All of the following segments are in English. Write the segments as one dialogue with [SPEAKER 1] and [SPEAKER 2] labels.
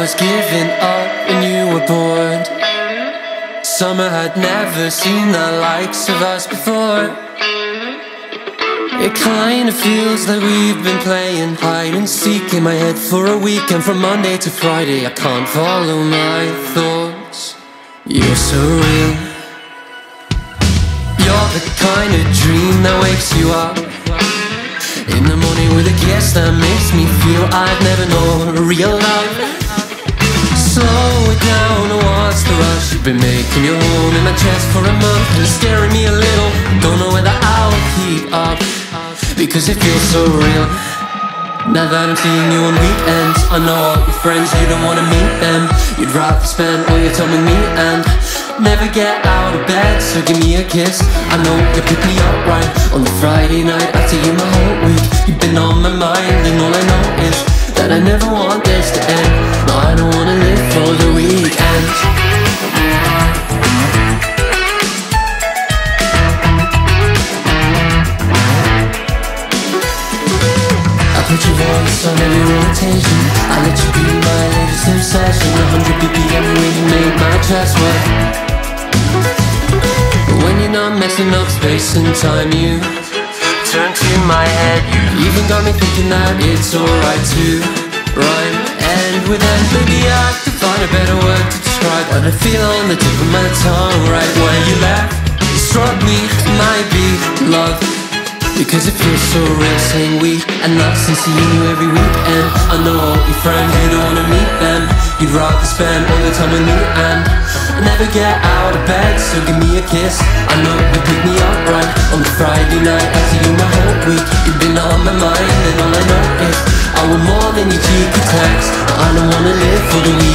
[SPEAKER 1] was giving up when you were born. Summer had never seen the likes of us before. It kinda feels like we've been playing hide and seek in my head for a week, and from Monday to Friday, I can't follow my thoughts. You're so real. You're the kind of dream that wakes you up in the morning with a kiss that makes me feel I've never known real love. Slow it down, what's the rush? You've been making your home in my chest for a month and scaring me a little. Don't know whether I'll keep up because it feels so real. Now that I'm seeing you on weekends, I know all your friends, you don't wanna meet them. You'd rather spend all your time with me and never get out of bed. So give me a kiss. I know you pick me up right on the Friday night after you my whole week. You've been on my mind, and all I know is that I never want this to end. No, I don't wanna live for the weekend. I put your voice on every rotation I let you be my latest obsession 100 BPM when you make my chest But when not messing up space and time You turn to my head. You even got me thinking that it's alright to rhyme. And with end Maybe I could find a better word to describe. What I feel on the tip of my tongue Right where you left You struck me, might be love. Because it feels so real saying we And us and seeing you every weekend I know all your friends, you don't wanna meet them. You'd rather spend all your time with me and never get out of bed, so give me a kiss. I know you pick me up right On the Friday night. I after you my whole week You've been on my mind and all I know is I want more than your cheeky text. I don't wanna live for the weekends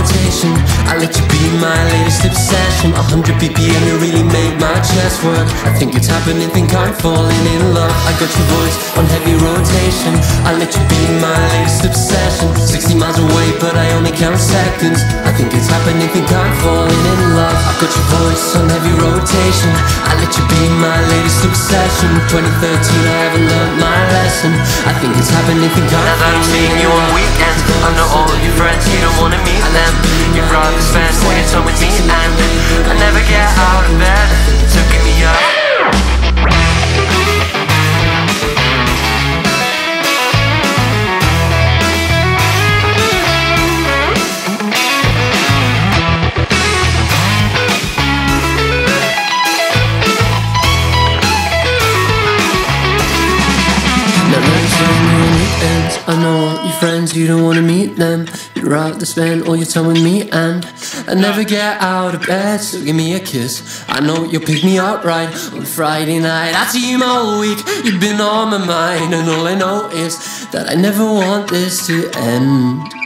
[SPEAKER 1] rotation. I let you be my latest obsession. 100 BPM, you really make my chest work. I think it's happening, think I'm falling in love. I got your voice on heavy rotation. I let you be my latest obsession. 60 miles away, but I only count seconds. I think it's happening, think I'm falling in love. I got your voice on heavy rotation. I let you be my latest obsession. 2013, I haven't learned I think it's happening, think I'm
[SPEAKER 2] Now that I'm seeing you on weekends. I know all of your friends, you don't wanna meet them. You'd rather I
[SPEAKER 1] know all your friends, you don't wanna meet them. You'd rather spend all your time with me and I never get out of bed, so give me a kiss. I know you'll pick me up right on Friday night I see you whole week, you've been on my mind And all I know is that I never want this to end